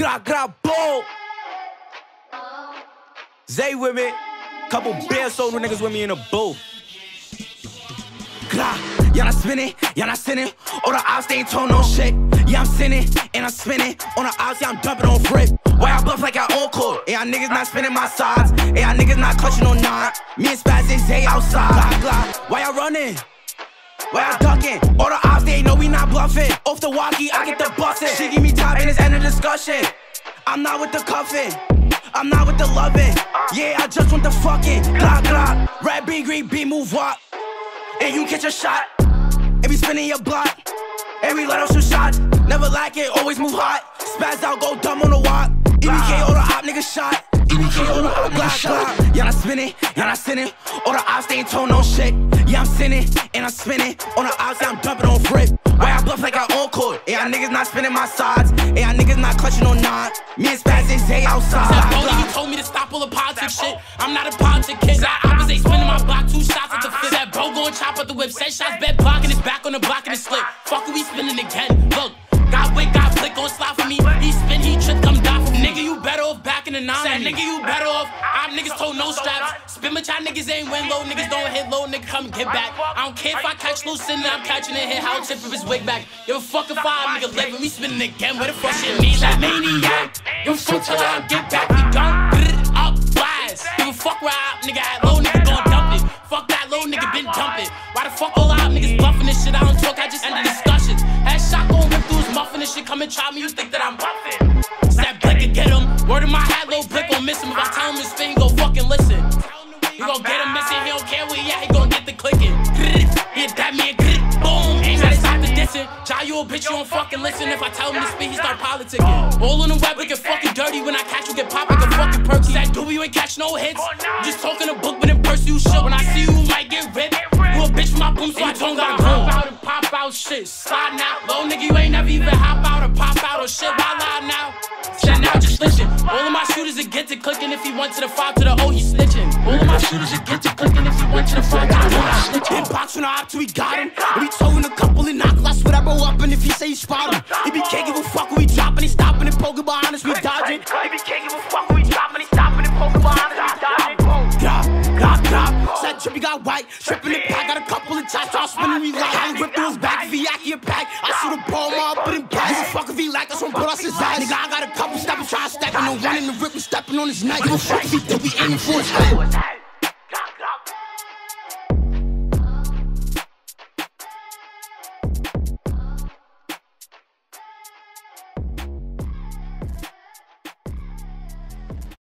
Gra, gra, boom. Zay with me. Couple bare soul niggas with me in the booth. Gra, y'all not spinning, y'all not sinning. All the ops, they ain't told no shit. Yeah, I'm sinning, and I'm spinning. On the ops, yeah, I'm dumping on frip. Why I bluff like I own court? Yeah, niggas not spinning my sides. Yeah, niggas not clutching on nine. Me and Spaz and Zay outside. Glah, glah. Why y'all running? Why y'all ducking? Bluffing. Off the walkie, I get the busting. She give me top and it's end of discussion. I'm not with the cuffing. I'm not with the loving. Yeah, I just want the fucking. Glock, glock. Red, bean, green, bean, move, walk. And you catch a shot. And we spinning your block. And we let off some shots. Never like it, always move hot. Spaz out, go dumb on the walk. EBK, all the op nigga shot. EBK, all the op niggas shot. Y'all not spinning, y'all not sinning. All the ops, they ain't told no shit. Yeah, I'm sinning, and I'm spinning. On the ops, yeah, I'm dumping on frip. Why I bluff like I own court? Yeah, niggas not spinning my sides. Yeah, niggas not clutching on nine. Me and Spaz Zay outside. Said Brody, he told me to stop all the politics shit. I'm not a politic kid. That opposite spinning my block, two shots at the fifth. That bro going chop up the whip. Set shots, bed blocking his back on the block and his slip. Fuck we spinning again. Look, you better off. I'm niggas told no straps. Spin my y'all niggas ain't win low. Niggas don't hit low. Nigga, come get back. I don't care if I catch loose and I'm catching it. Hit how tip of his wig back. Give a fuck if I nigga live and we spinning again. Where the fuck shit mean? That maniac. Give a fuck till I get back. We gon' up flies. Give a fuck where I nigga at low. Nigga gon' dump it. Fuck that low nigga been dumping. Why the fuck all out niggas bluffing this shit? I don't talk. I just end the discussions. Had shot gon' rip through his muffin and shit. Come and try me. You think that I'm buffing? Step blick and get him. Word in my hat, little blick gon' miss him. If I tell him spin, he gon' fucking listen. He gon' get him missing. He don't care where he at. He gon' get the clicking. Hit that man. Boom. Ain't gotta stop the dissing. Jai, you a bitch, you don't fucking listen. If I tell him to spin, he start politicking. All on the web, we get fucking dirty. When I catch you, get pop like a fucking perky. That doobie, you ain't catch no hits. Just talking a book, but in person, you shook. When I see you, you might get ripped. You a bitch from my boom, so I don't gotta pop out and pop out shit. Slide out. Low nigga, you ain't never even hop out or pop out or shit. Why lie now? Shut now, just listen. If he went to the five to the O, he snitching. All of my shooters are get to clicking. If he went to the five to the O, he snitching. Inbox from the op till we got him. We towing a couple and knock. I swear I roll up and if he say he spot him. He be can't give a fuck when we dropping. He stopping and poking behind us, we dodging. He be can't give a fuck when we dropping. He stopping and poking behind us, we dodging. Drop, drop, drop. Said Trippy got white. Tripping the pack. Got a couple of shots. All spinning we like. I whip through his back. Viaki a pack. I shoot a ball, put him gas. Give a fuck if he like us, on put us his ass. Nigga, I got a couple stepping, try stacking. No in the rip, we stepping on his neck. Give a fuck if he think we aiming for his head.